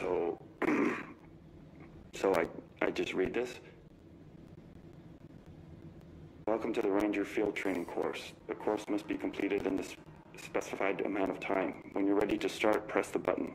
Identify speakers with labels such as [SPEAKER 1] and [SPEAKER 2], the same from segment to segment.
[SPEAKER 1] So, so I, I just read this? Welcome to the Ranger Field Training course. The course must be completed in the specified amount of time. When you're ready to start, press the button.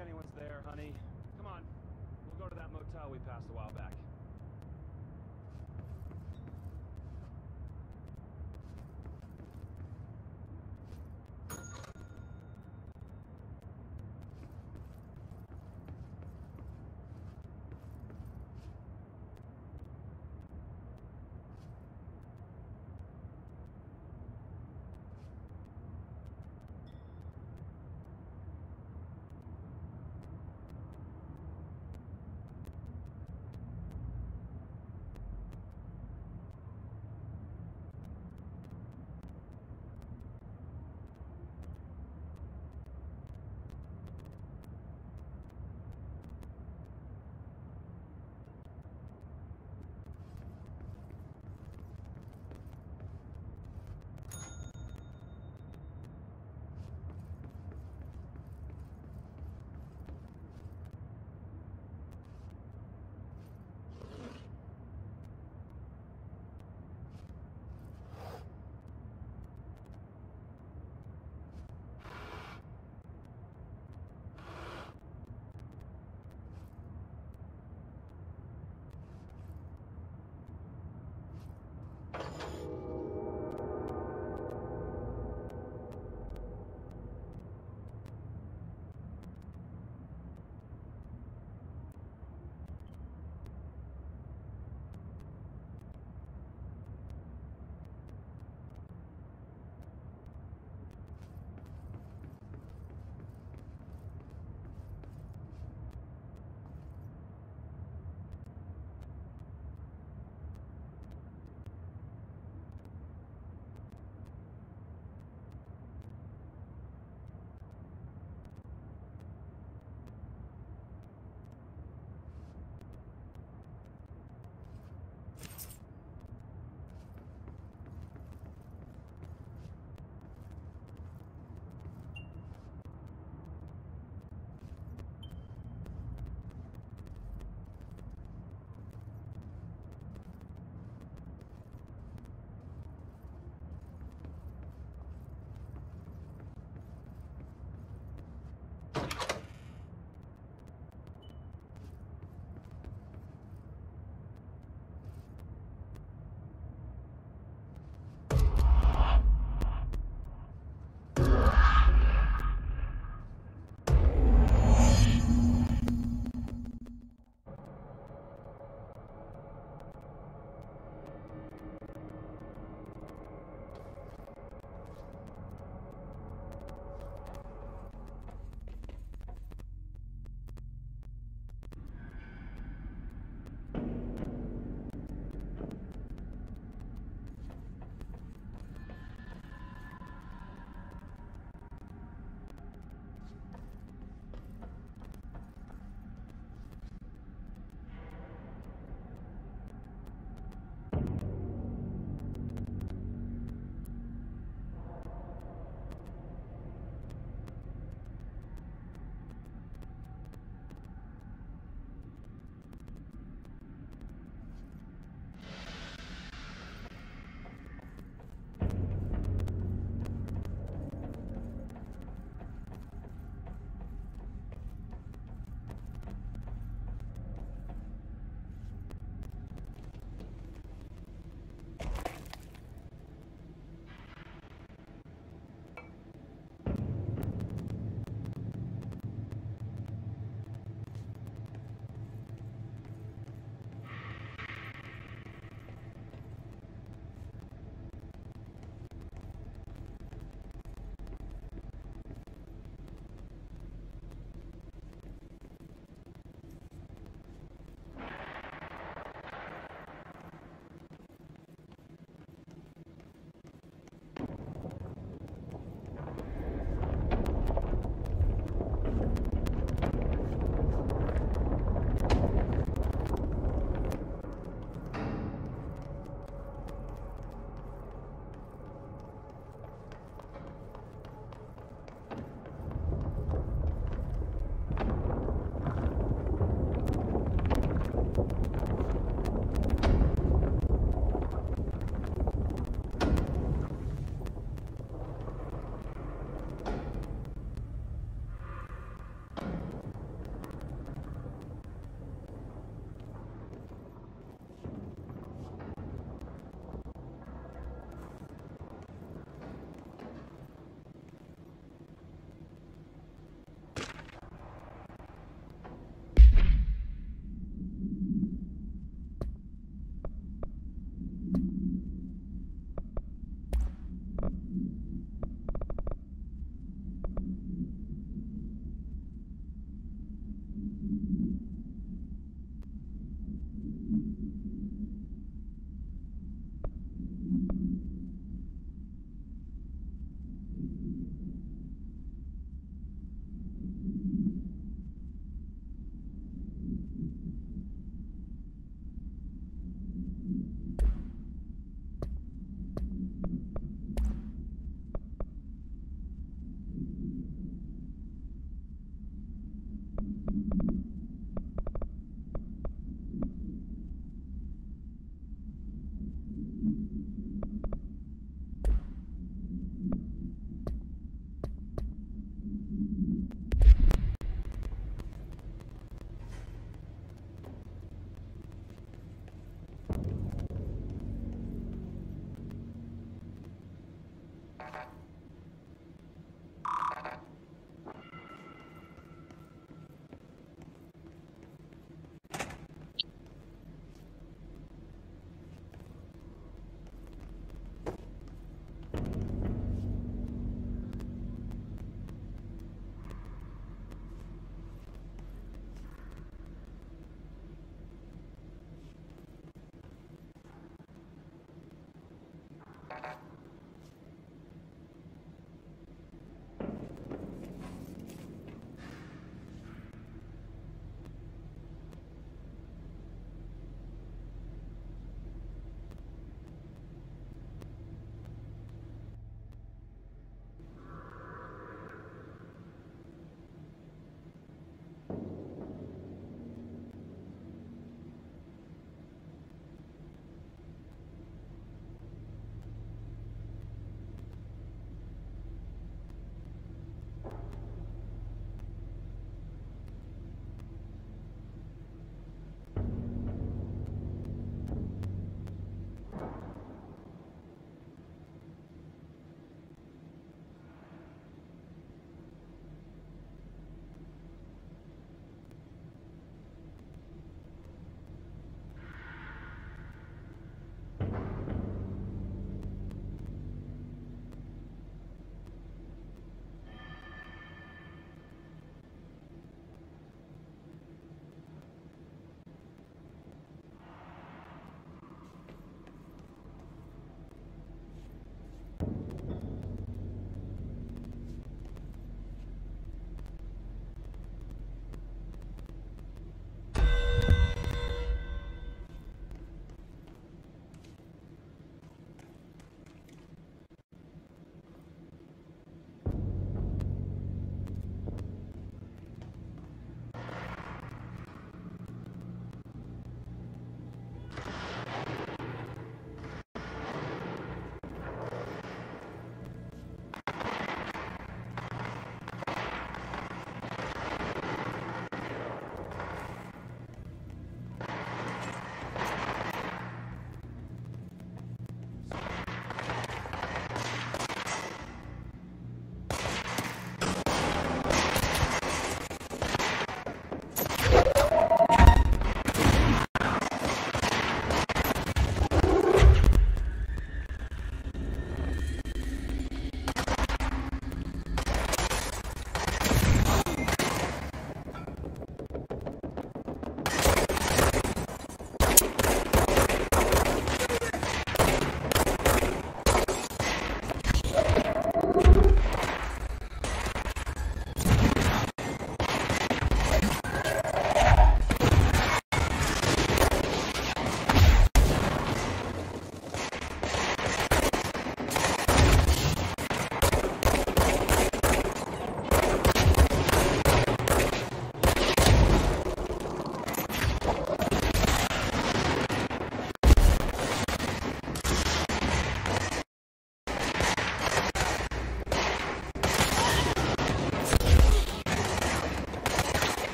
[SPEAKER 2] anyone's there, honey. Come on. We'll go to that motel we passed a while back.